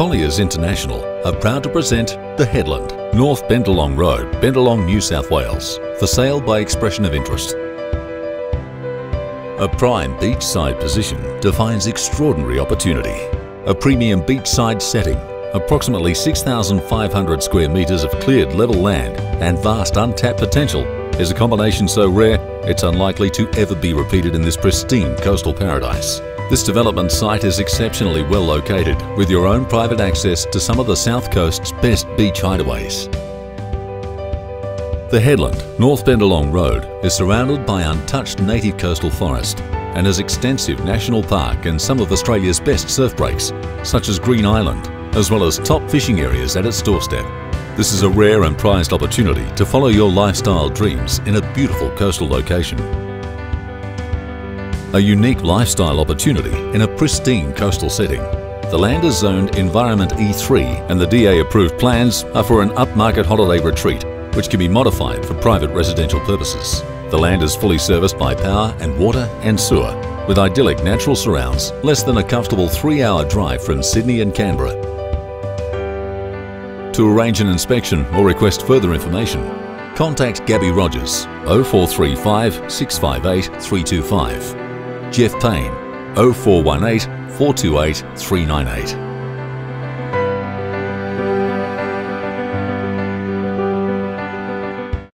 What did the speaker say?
Colliers International are proud to present The Headland, North Bendalong Road, Bendalong, New South Wales, for sale by expression of interest. A prime beachside position defines extraordinary opportunity. A premium beachside setting, approximately 6,500 square metres of cleared level land and vast untapped potential is a combination so rare it's unlikely to ever be repeated in this pristine coastal paradise. This development site is exceptionally well located with your own private access to some of the South Coast's best beach hideaways. The headland, North Bendalong Road, is surrounded by untouched native coastal forest and has extensive national park and some of Australia's best surf breaks, such as Green Island, as well as top fishing areas at its doorstep. This is a rare and prized opportunity to follow your lifestyle dreams in a beautiful coastal location a unique lifestyle opportunity in a pristine coastal setting. The land is zoned Environment E3 and the DA approved plans are for an upmarket holiday retreat which can be modified for private residential purposes. The land is fully serviced by power and water and sewer with idyllic natural surrounds less than a comfortable three hour drive from Sydney and Canberra. To arrange an inspection or request further information, contact Gabby Rogers 0435 658 325 Jeff Payne 0418 428 398.